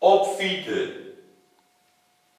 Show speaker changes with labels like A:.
A: obfity.